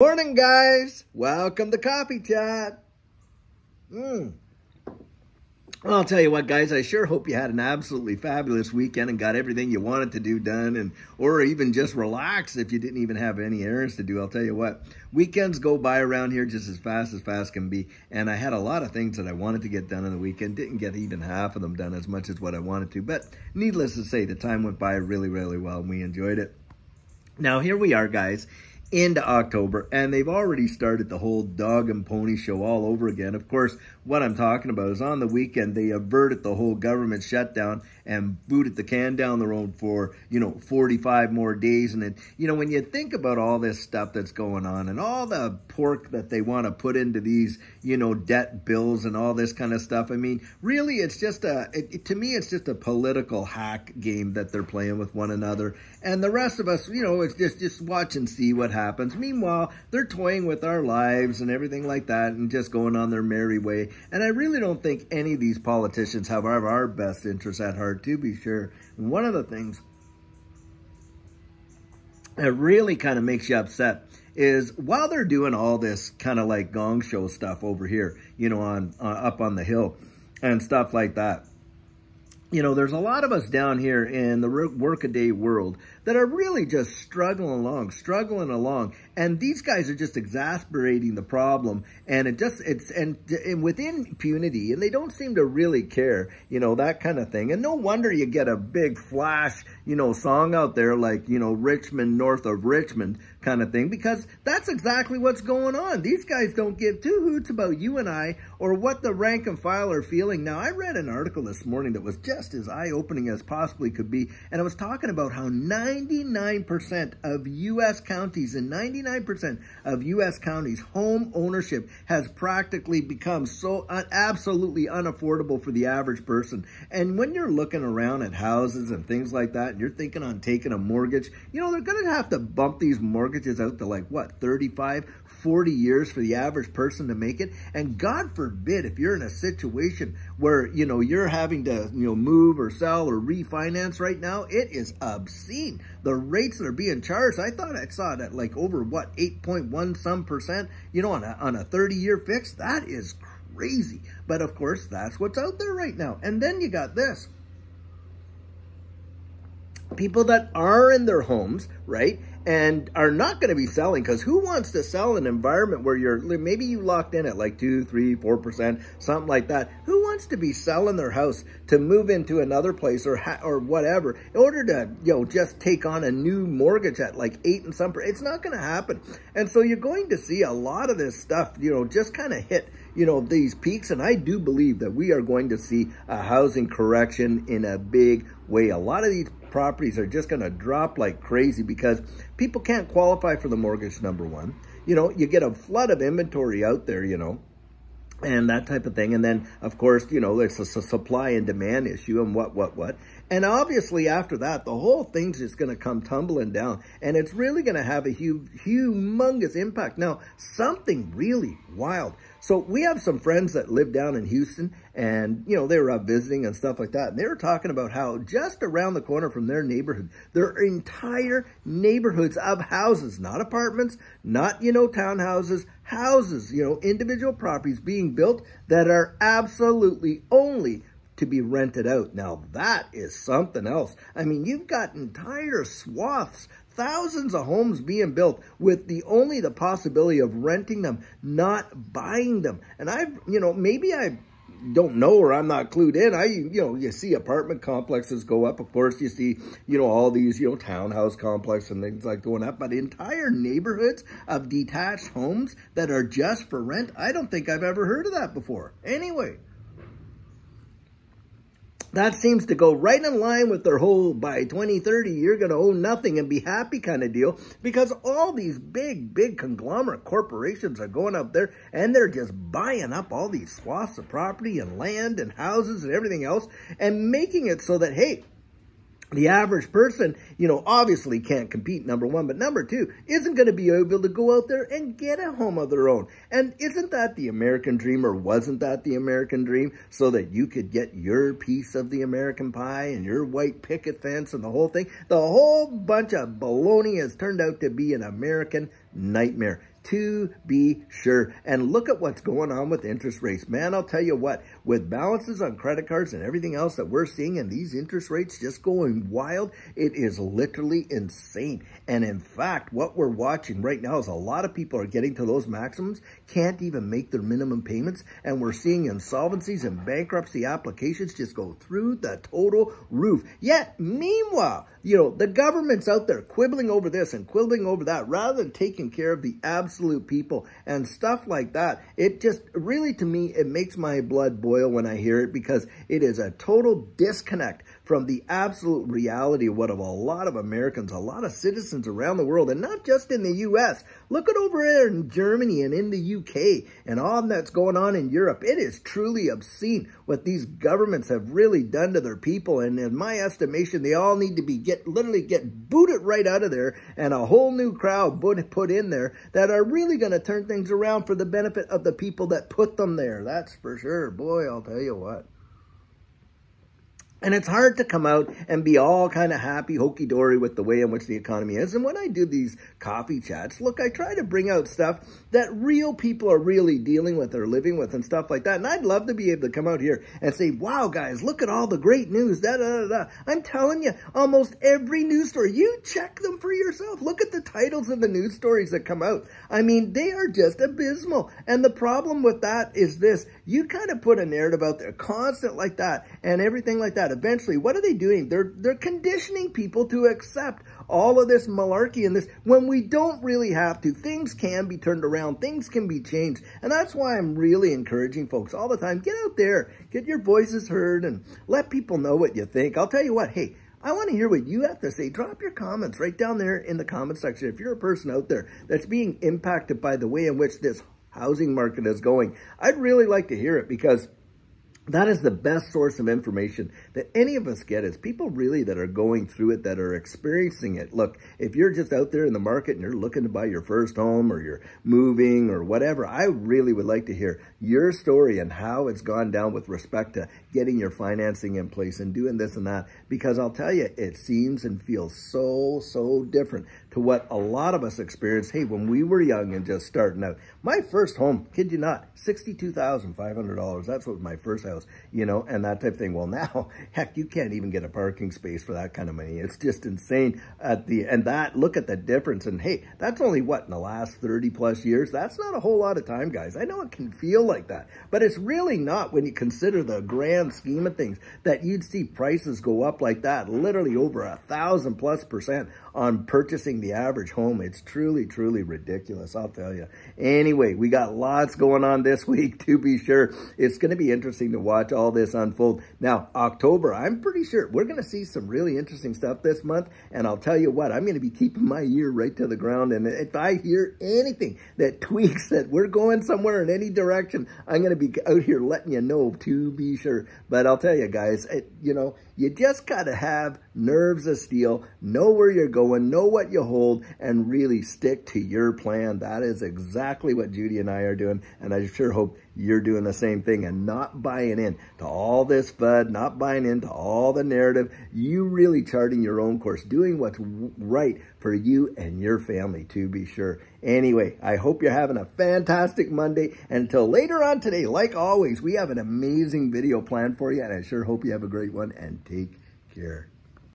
Morning, guys. Welcome to Coffee Chat. Mm. Well, I'll tell you what, guys, I sure hope you had an absolutely fabulous weekend and got everything you wanted to do done and or even just relax if you didn't even have any errands to do. I'll tell you what, weekends go by around here just as fast as fast can be. And I had a lot of things that I wanted to get done on the weekend. Didn't get even half of them done as much as what I wanted to. But needless to say, the time went by really, really well and we enjoyed it. Now, here we are, guys into October, and they've already started the whole dog and pony show all over again. Of course, what I'm talking about is on the weekend, they averted the whole government shutdown and booted the can down the road for, you know, 45 more days. And then, you know, when you think about all this stuff that's going on and all the pork that they want to put into these, you know, debt bills and all this kind of stuff, I mean, really, it's just a, it, to me, it's just a political hack game that they're playing with one another. And the rest of us, you know, it's just, just watch and see what happens. Meanwhile, they're toying with our lives and everything like that and just going on their merry way. And I really don't think any of these politicians have our, our best interests at heart, to be sure. And one of the things that really kind of makes you upset is while they're doing all this kind of like gong show stuff over here, you know, on uh, up on the hill and stuff like that, you know, there's a lot of us down here in the workaday world that are really just struggling along, struggling along. And these guys are just exasperating the problem. And it just, it's, and, and within impunity, and they don't seem to really care, you know, that kind of thing. And no wonder you get a big flash, you know, song out there like, you know, Rich Men, north of Richmond kind of thing, because that's exactly what's going on. These guys don't give two hoots about you and I or what the rank and file are feeling. Now, I read an article this morning that was just as eye-opening as possibly could be, and I was talking about how 99% of U.S. counties and 99% of U.S. counties home ownership has practically become so un absolutely unaffordable for the average person. And when you're looking around at houses and things like that, and you're thinking on taking a mortgage, you know, they're going to have to bump these mortgages out to like, what, 35, 40 years for the average person to make it. And God forbid if you're in a situation where, you know, you're having to, you know, move or sell or refinance right now, it is obscene. The rates that are being charged, I thought I saw that like over what, 8.1 some percent, you know, on a, on a 30 year fix. That is crazy. But of course, that's what's out there right now. And then you got this people that are in their homes, right? and are not going to be selling because who wants to sell an environment where you're maybe you locked in at like two, three, four percent, something like that. Who wants to be selling their house to move into another place or or whatever in order to you know just take on a new mortgage at like eight and some? It's not going to happen, and so you're going to see a lot of this stuff, you know, just kind of hit you know, these peaks. And I do believe that we are going to see a housing correction in a big way. A lot of these properties are just going to drop like crazy because people can't qualify for the mortgage, number one. You know, you get a flood of inventory out there, you know, and that type of thing. And then, of course, you know, it's a supply and demand issue and what, what, what. And obviously after that, the whole thing's just going to come tumbling down and it's really going to have a huge, humongous impact. Now, something really wild. So we have some friends that live down in Houston and, you know, they were out visiting and stuff like that. And they were talking about how just around the corner from their neighborhood, their entire neighborhoods of houses, not apartments, not, you know, townhouses, houses, you know, individual properties being built that are absolutely only to be rented out. Now that is something else. I mean, you've got entire swaths, thousands of homes being built with the only the possibility of renting them, not buying them. And I've, you know, maybe I don't know or I'm not clued in. I, you know, you see apartment complexes go up. Of course, you see, you know, all these, you know, townhouse complexes and things like going up. But entire neighborhoods of detached homes that are just for rent, I don't think I've ever heard of that before. Anyway, that seems to go right in line with their whole by 2030 you're going to own nothing and be happy kind of deal because all these big big conglomerate corporations are going up there and they're just buying up all these swaths of property and land and houses and everything else and making it so that hey the average person, you know, obviously can't compete, number one, but number two, isn't going to be able to go out there and get a home of their own. And isn't that the American dream, or wasn't that the American dream, so that you could get your piece of the American pie and your white picket fence and the whole thing? The whole bunch of baloney has turned out to be an American nightmare. To be sure. And look at what's going on with interest rates. Man, I'll tell you what, with balances on credit cards and everything else that we're seeing and these interest rates just going wild, it is literally insane. And in fact, what we're watching right now is a lot of people are getting to those maximums, can't even make their minimum payments, and we're seeing insolvencies and bankruptcy applications just go through the total roof. Yet, meanwhile, you know, the government's out there quibbling over this and quibbling over that rather than taking care of the absolute people and stuff like that. It just really, to me, it makes my blood boil when I hear it because it is a total disconnect from the absolute reality of what of a lot of Americans, a lot of citizens around the world, and not just in the U.S. Look at over there in Germany and in the U.K. and all that's going on in Europe. It is truly obscene what these governments have really done to their people. And in my estimation, they all need to be get literally get booted right out of there and a whole new crowd put, put in there that are really going to turn things around for the benefit of the people that put them there. That's for sure. Boy, I'll tell you what. And it's hard to come out and be all kind of happy, hokey-dory with the way in which the economy is. And when I do these coffee chats, look, I try to bring out stuff that real people are really dealing with or living with and stuff like that. And I'd love to be able to come out here and say, wow, guys, look at all the great news. Da, da, da, da. I'm telling you, almost every news story, you check them for yourself. Look at the titles of the news stories that come out. I mean, they are just abysmal. And the problem with that is this. You kind of put a narrative out there constant like that and everything like that that. Eventually, what are they doing? They're they're conditioning people to accept all of this malarkey and this when we don't really have to. Things can be turned around. Things can be changed. And that's why I'm really encouraging folks all the time. Get out there. Get your voices heard and let people know what you think. I'll tell you what. Hey, I want to hear what you have to say. Drop your comments right down there in the comment section. If you're a person out there that's being impacted by the way in which this housing market is going, I'd really like to hear it because that is the best source of information that any of us get is people really that are going through it, that are experiencing it. Look, if you're just out there in the market and you're looking to buy your first home or you're moving or whatever, I really would like to hear your story and how it's gone down with respect to getting your financing in place and doing this and that. Because I'll tell you, it seems and feels so, so different to what a lot of us experienced. Hey, when we were young and just starting out, my first home, kid you not, $62,500. That's what my first house, you know, and that type of thing. Well, now, heck, you can't even get a parking space for that kind of money. It's just insane at the, and that, look at the difference. And hey, that's only what, in the last 30 plus years? That's not a whole lot of time, guys. I know it can feel like that, but it's really not when you consider the grand scheme of things that you'd see prices go up like that, literally over a thousand plus percent on purchasing the average home. It's truly, truly ridiculous, I'll tell you. Anyway, we got lots going on this week, to be sure. It's going to be interesting to watch all this unfold. Now, October, I'm pretty sure we're going to see some really interesting stuff this month. And I'll tell you what, I'm going to be keeping my ear right to the ground. And if I hear anything that tweaks that we're going somewhere in any direction, I'm going to be out here letting you know, to be sure. But I'll tell you guys, it, you know, you just got to have nerves of steel, know where you're going, know what you hold, and really stick to your plan. That is exactly what Judy and I are doing, and I sure hope you're doing the same thing and not buying in to all this FUD, not buying into all the narrative. You really charting your own course, doing what's right for you and your family, to be sure. Anyway, I hope you're having a fantastic Monday. And until later on today, like always, we have an amazing video planned for you, and I sure hope you have a great one, and take care.